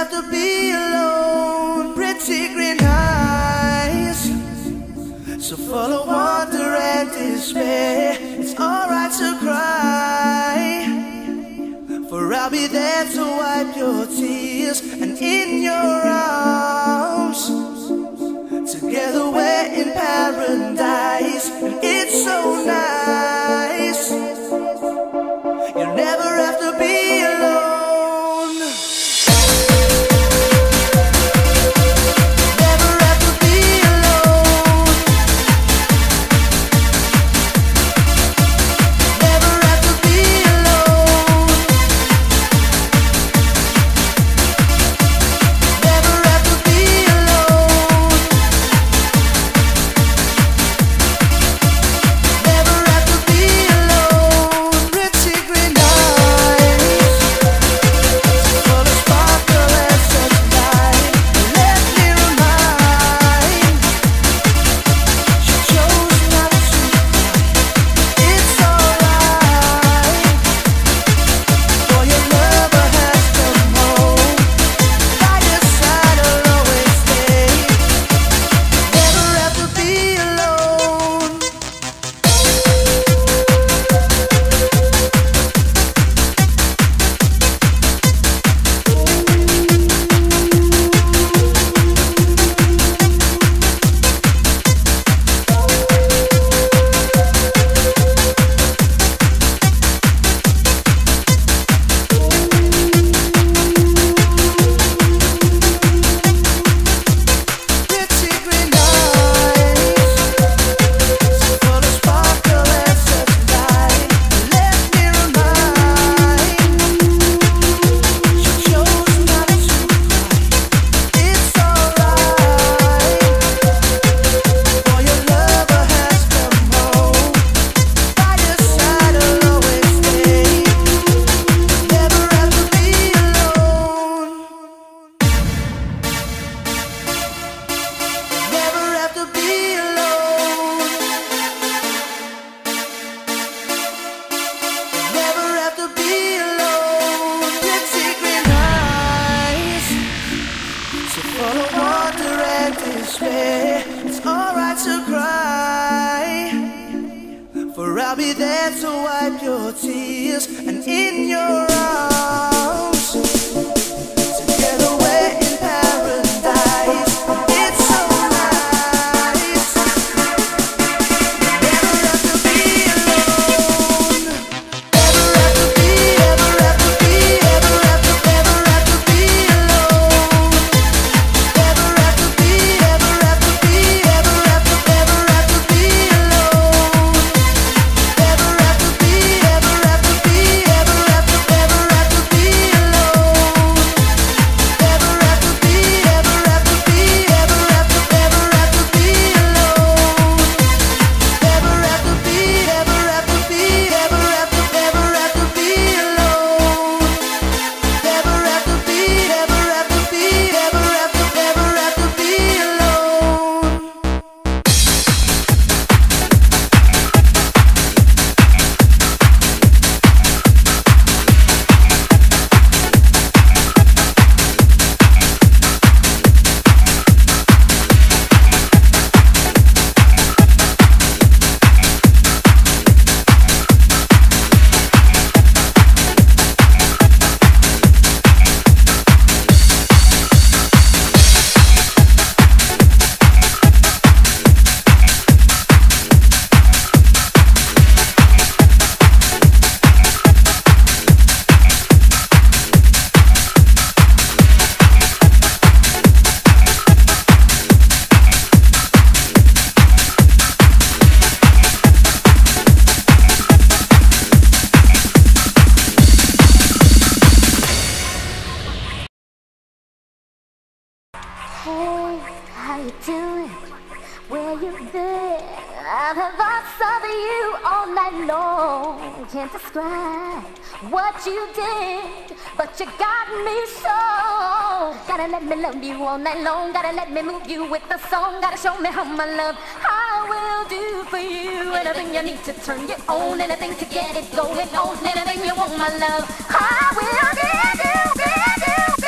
have to be alone. Pretty green eyes. So full of wonder and despair It's alright to cry. For I'll be there to wipe your tears. And in your arms. Together we're in paradise. And it's so nice. alone can't describe what you did, but you got me so. Gotta let me love you all night long. Gotta let me move you with the song. Gotta show me how my love I will do for you. Anything you need to turn you on. Anything to get it going on. Anything you want, my love, I will give you, give you.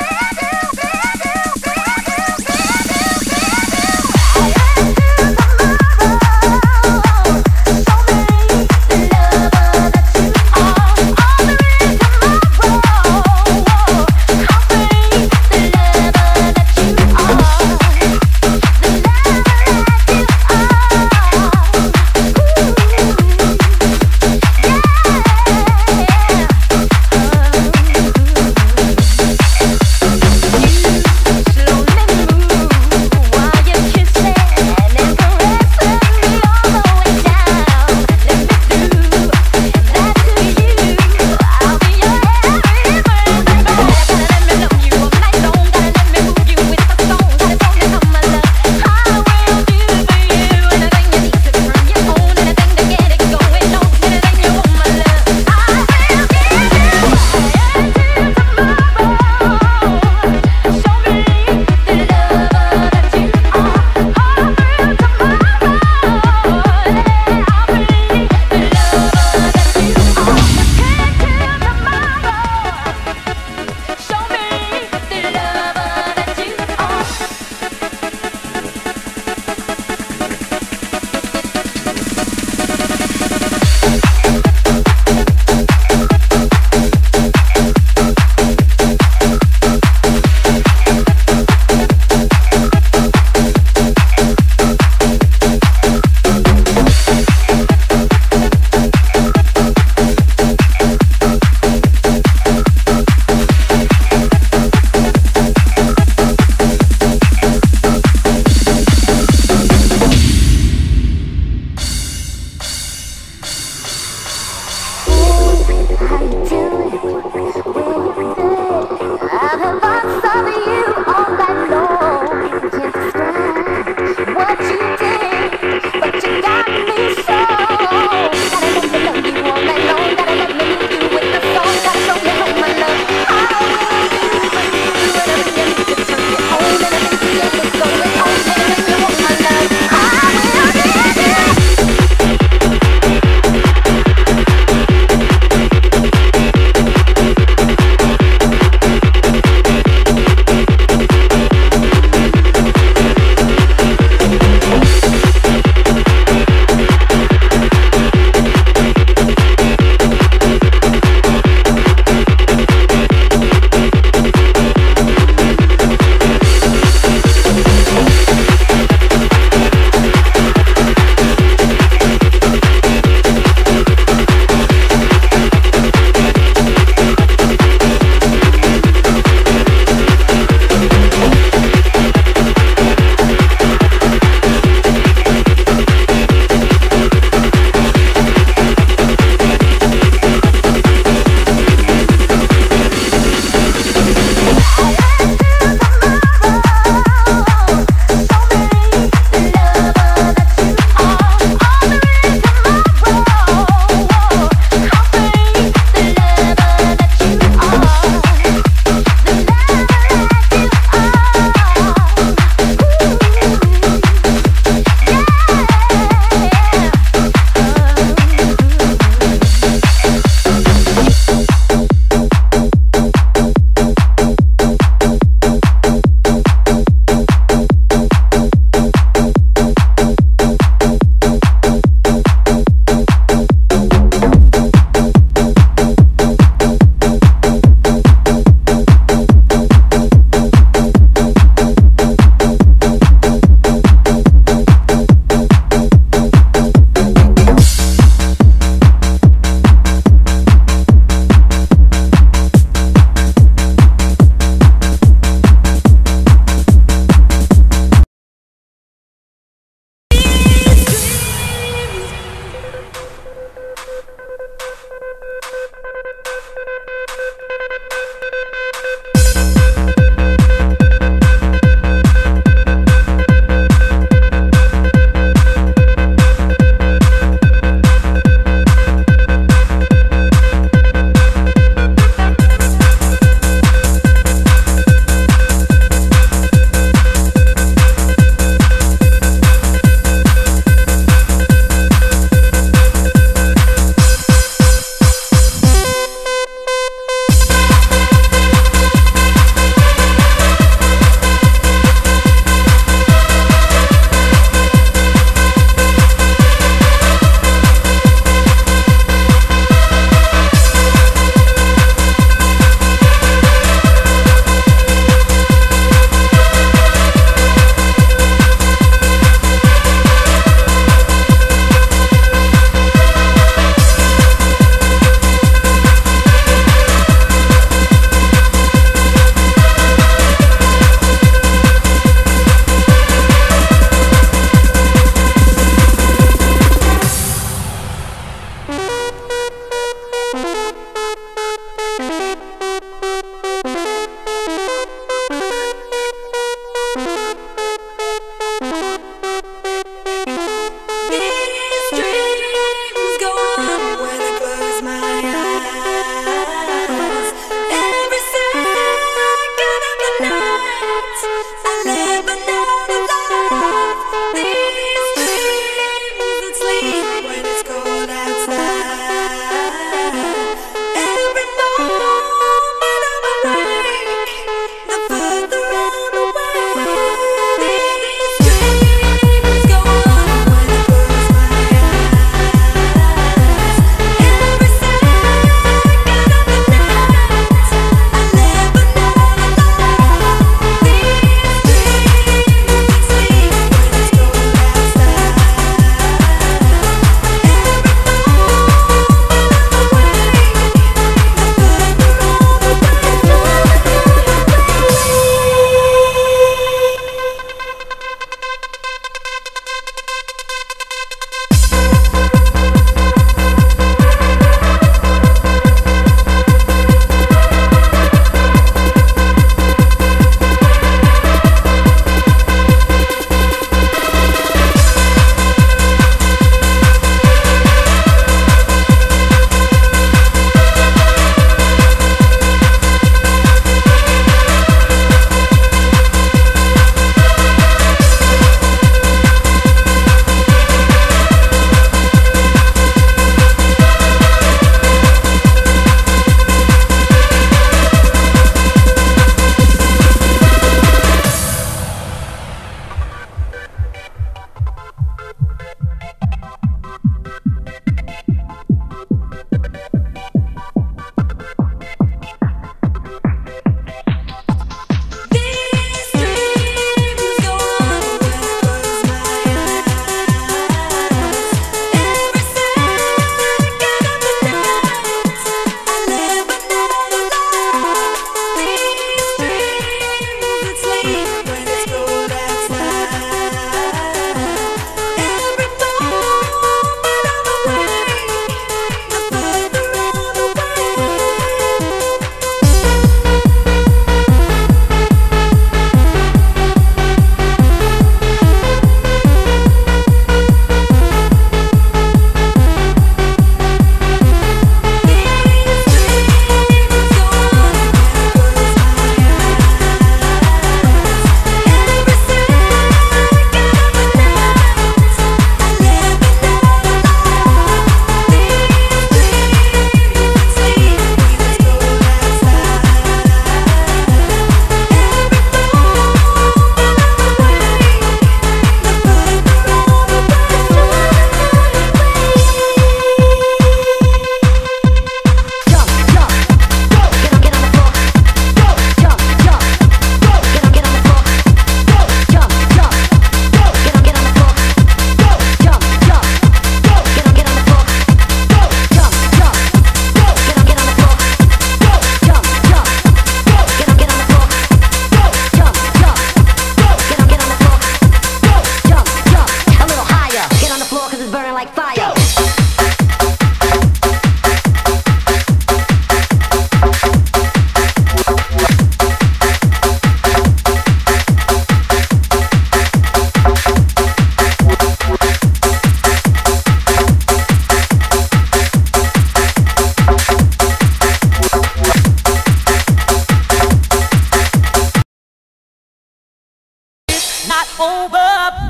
not over.